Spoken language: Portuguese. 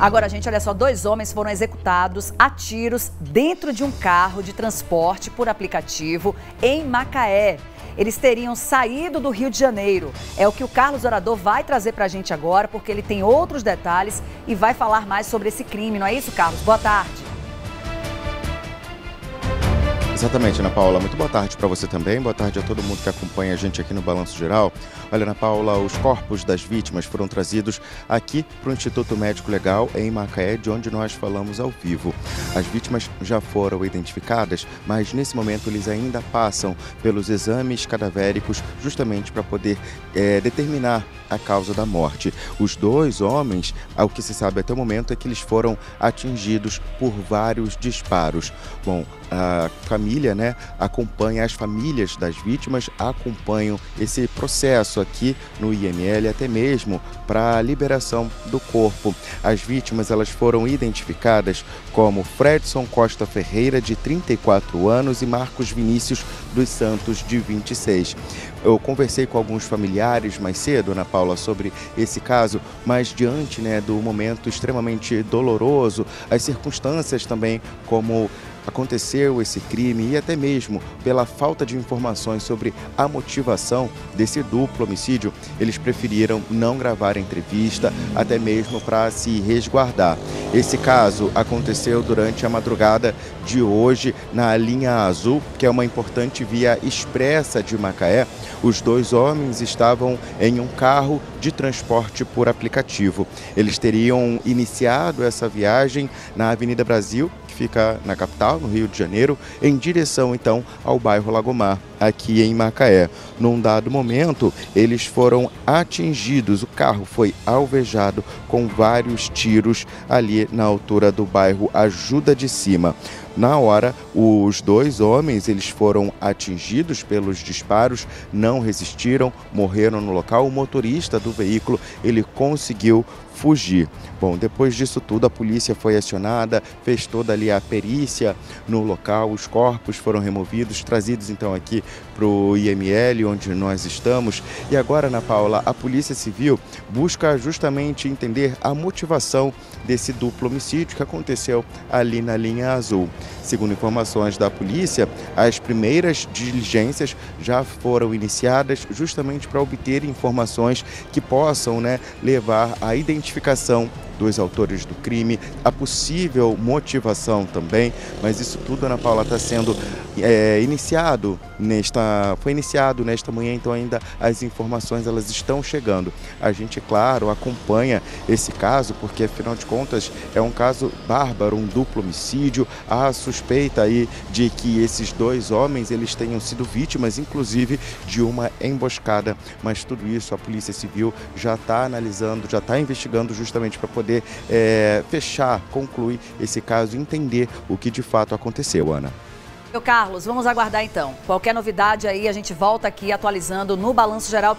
Agora, gente, olha só, dois homens foram executados a tiros dentro de um carro de transporte por aplicativo em Macaé. Eles teriam saído do Rio de Janeiro. É o que o Carlos Orador vai trazer para a gente agora, porque ele tem outros detalhes e vai falar mais sobre esse crime. Não é isso, Carlos? Boa tarde. Exatamente, Ana Paula. Muito boa tarde para você também. Boa tarde a todo mundo que acompanha a gente aqui no Balanço Geral. Olha, Ana Paula, os corpos das vítimas foram trazidos aqui para o Instituto Médico Legal em Macaé, de onde nós falamos ao vivo. As vítimas já foram identificadas, mas nesse momento eles ainda passam pelos exames cadavéricos justamente para poder é, determinar a causa da morte. Os dois homens, ao que se sabe até o momento, é que eles foram atingidos por vários disparos. Bom, a família, né, acompanha as famílias das vítimas, acompanham esse processo aqui no IML, até mesmo para a liberação do corpo. As vítimas elas foram identificadas como Fredson Costa Ferreira, de 34 anos, e Marcos Vinícius dos Santos, de 26. Eu conversei com alguns familiares mais cedo, Ana Paula, sobre esse caso, mas diante né, do momento extremamente doloroso, as circunstâncias também como aconteceu esse crime e até mesmo pela falta de informações sobre a motivação desse duplo homicídio, eles preferiram não gravar a entrevista, até mesmo para se resguardar. Esse caso aconteceu durante a madrugada de hoje na linha azul, que é uma importante via expressa de Macaé. Os dois homens estavam em um carro de transporte por aplicativo. Eles teriam iniciado essa viagem na Avenida Brasil, fica na capital, no Rio de Janeiro, em direção então ao bairro Lagomar, aqui em Macaé. Num dado momento, eles foram atingidos, o carro foi alvejado com vários tiros ali na altura do bairro Ajuda de Cima. Na hora, os dois homens eles foram atingidos pelos disparos, não resistiram, morreram no local. O motorista do veículo ele conseguiu fugir. Bom, depois disso tudo, a polícia foi acionada, fez toda ali a perícia no local, os corpos foram removidos, trazidos então aqui para o IML, onde nós estamos. E agora, Ana Paula, a Polícia Civil busca justamente entender a motivação desse duplo homicídio que aconteceu ali na linha azul. Segundo informações da polícia, as primeiras diligências já foram iniciadas justamente para obter informações que possam né, levar à identificação dos autores do crime, a possível motivação também, mas isso tudo, Ana Paula, está sendo é, iniciado nesta, foi iniciado nesta manhã, então ainda as informações elas estão chegando. A gente, claro, acompanha esse caso porque afinal de contas é um caso bárbaro, um duplo homicídio. Há suspeita aí de que esses dois homens eles tenham sido vítimas, inclusive de uma emboscada. Mas tudo isso a Polícia Civil já está analisando, já está investigando justamente para poder poder é, fechar, concluir esse caso e entender o que de fato aconteceu, Ana. Meu Carlos, vamos aguardar então. Qualquer novidade aí, a gente volta aqui atualizando no Balanço Geral.